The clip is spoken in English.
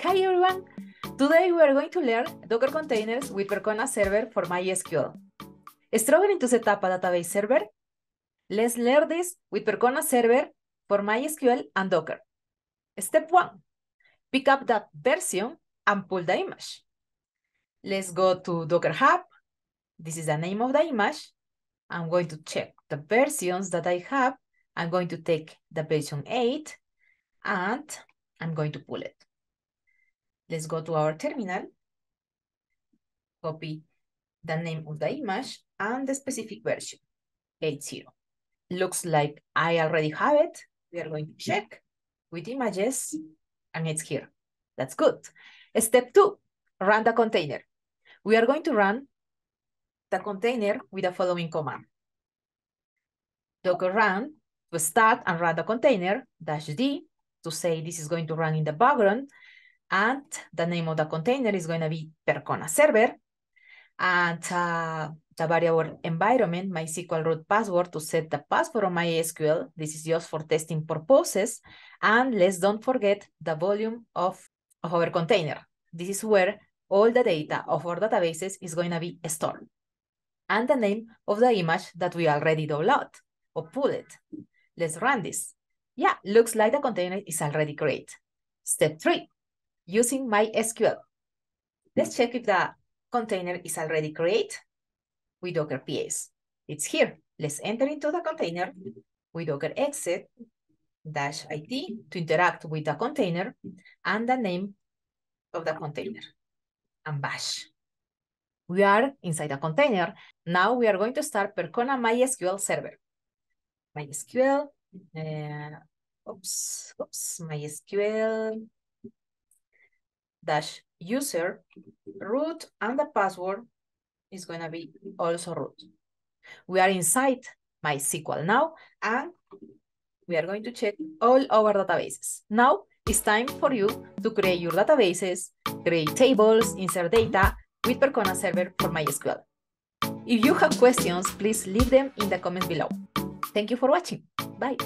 Hi everyone! Today we are going to learn Docker containers with Percona server for MySQL. Struggling to set up a database server? Let's learn this with Percona server for MySQL and Docker. Step one, pick up that version and pull the image. Let's go to Docker Hub. This is the name of the image. I'm going to check the versions that I have. I'm going to take the version 8 and I'm going to pull it. Let's go to our terminal, copy the name of the image and the specific version, 8.0. Looks like I already have it. We are going to check with images and it's here. That's good. Step two, run the container. We are going to run the container with the following command. Docker run to start and run the container, dash D, to say this is going to run in the background, and the name of the container is going to be Percona server, and uh, the variable environment, MySQL root password to set the password of MySQL. This is just for testing purposes. And let's don't forget the volume of, of our container. This is where all the data of our databases is going to be stored. And the name of the image that we already download or pull it. Let's run this. Yeah, looks like the container is already created. Step three, using MySQL. Let's check if the container is already created with Docker PS. It's here. Let's enter into the container with Docker exec dash IT to interact with the container and the name of the container and bash. We are inside the container. Now we are going to start Percona MySQL server. MySQL, uh, oops, oops, MySQL dash user root and the password is going to be also root. We are inside MySQL now and we are going to check all our databases. Now it's time for you to create your databases, create tables, insert data with Percona server for MySQL. If you have questions, please leave them in the comments below. Thank you for watching. Bye.